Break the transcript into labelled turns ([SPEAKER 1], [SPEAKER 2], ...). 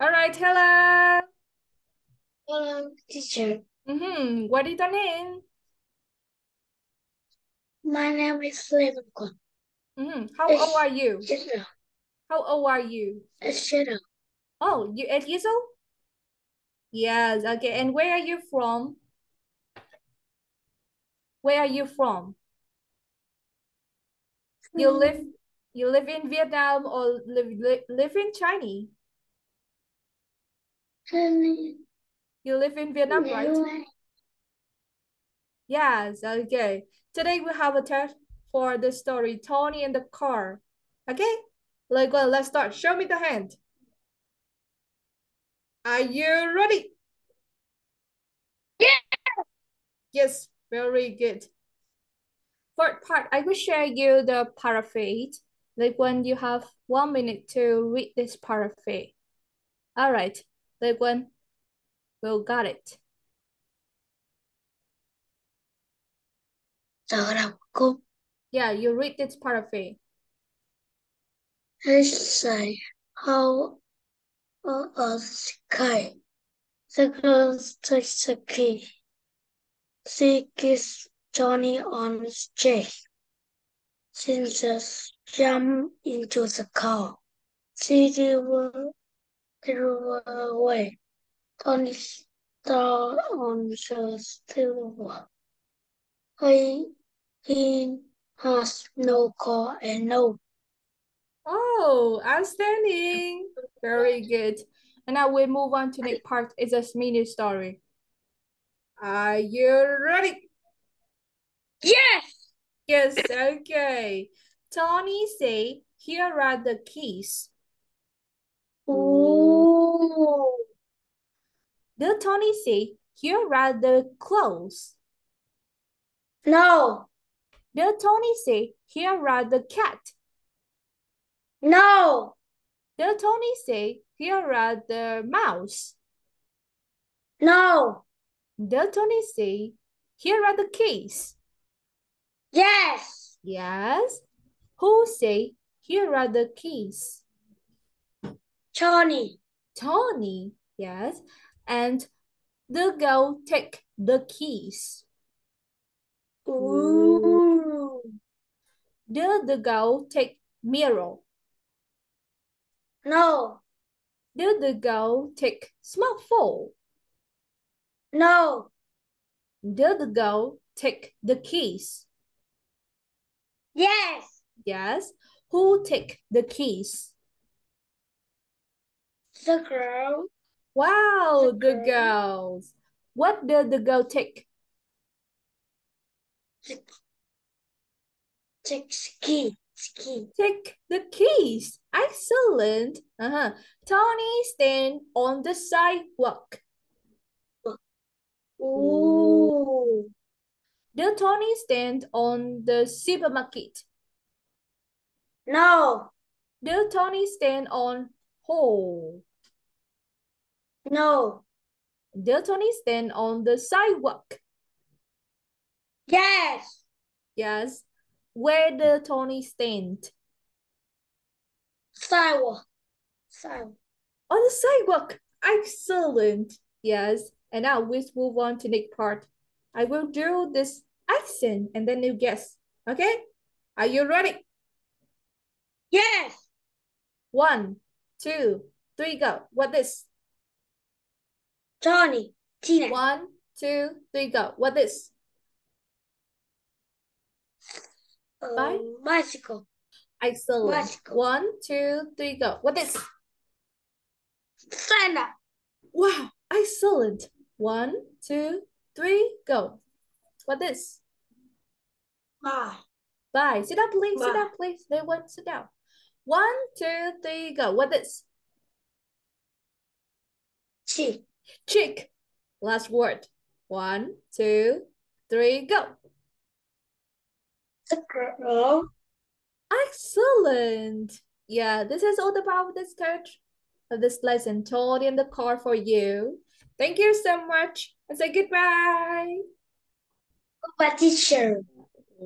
[SPEAKER 1] All right, hello.
[SPEAKER 2] Hello, teacher.
[SPEAKER 1] Mm-hmm. What is your name?
[SPEAKER 2] My name is Levinson.
[SPEAKER 1] Mm-hmm. How old are you?
[SPEAKER 2] Shadow.
[SPEAKER 1] How old are you?
[SPEAKER 2] It's Shadow.
[SPEAKER 1] Oh, you eight years old? Yes, okay. And where are you from? Where are you from? You live you live in Vietnam or live live, live in China? You live in Vietnam, right? Yes, okay. Today we have a test for the story Tony in the car. Okay? Like well, let's start. Show me the hand. Are you ready?
[SPEAKER 2] Yeah.
[SPEAKER 1] Yes, very good. First part, I will share you the paraphrase. Like when you have one minute to read this paraphrase. All right, like when we'll got it.
[SPEAKER 2] Giờ đọc cô
[SPEAKER 1] Yeah, you read this paraphrase.
[SPEAKER 2] hãy say how a sky takes the key. She kisses Johnny on his cheek. She just jump into the car. She drove drove away. Tony star on the silver. He, he has no car and no
[SPEAKER 1] Oh, outstanding. Very good. And now we move on to next part. It's a mini story. Are you ready?
[SPEAKER 2] Yes!
[SPEAKER 1] Yes, okay. Tony say, here are the keys.
[SPEAKER 2] Ooh.
[SPEAKER 1] The Tony say, here are the clothes.
[SPEAKER 2] No!
[SPEAKER 1] The Tony say, here are the cat.
[SPEAKER 2] No!
[SPEAKER 1] The Tony say, here are the mouse.
[SPEAKER 2] No!
[SPEAKER 1] The Tony say, here are the keys.
[SPEAKER 2] Yes!
[SPEAKER 1] Yes. Who say, here are the keys?
[SPEAKER 2] Johnny.
[SPEAKER 1] Tony. Yes. And the girl take the keys.
[SPEAKER 2] Ooh.
[SPEAKER 1] The, the girl take mirror.
[SPEAKER 2] No!
[SPEAKER 1] The, the girl take smartphone.
[SPEAKER 2] No!
[SPEAKER 1] The, the girl take the keys.
[SPEAKER 2] Yes!
[SPEAKER 1] Yes. Who take the keys?
[SPEAKER 2] The girl.
[SPEAKER 1] Wow,
[SPEAKER 2] The girl.
[SPEAKER 1] girls. What did the girl take?
[SPEAKER 2] Take ski. Ski.
[SPEAKER 1] Take the keys. Excellent. Uh-huh. Tony stand on the sidewalk.
[SPEAKER 2] Ooh.
[SPEAKER 1] The Tony stand on the supermarket.
[SPEAKER 2] No!
[SPEAKER 1] The Tony stand on hall.
[SPEAKER 2] No!
[SPEAKER 1] The Tony stand on the sidewalk.
[SPEAKER 2] Yes!
[SPEAKER 1] Yes. Where the Tony stand?
[SPEAKER 2] Sidewalk. Sidewalk.
[SPEAKER 1] On the sidewalk. Excellent. Yes. And now let's move on to next part. I will do this accent and then you guess. Okay? Are you ready?
[SPEAKER 2] Yes!
[SPEAKER 1] One, two, three, go. What this?
[SPEAKER 2] Johnny. Tina.
[SPEAKER 1] One, two, three, go. What is? this? Bye.
[SPEAKER 2] Um, bicycle.
[SPEAKER 1] Excellent.
[SPEAKER 2] Bicycle.
[SPEAKER 1] One, two, three, go. What is? this?
[SPEAKER 2] Santa.
[SPEAKER 1] Wow, excellent. One, two, three, go. What is? this?
[SPEAKER 2] Bye.
[SPEAKER 1] Bye. Sit down, please. Sit
[SPEAKER 2] Bye.
[SPEAKER 1] down, please. They want sit down. One, two, three, go. What is? this?
[SPEAKER 2] Chick.
[SPEAKER 1] Chick. Last word. One, two, three, go. Excellent. Yeah, this is all about this touch of this lesson. Totally in the car for you. Thank you so much. And say goodbye.
[SPEAKER 2] Goodbye, teacher.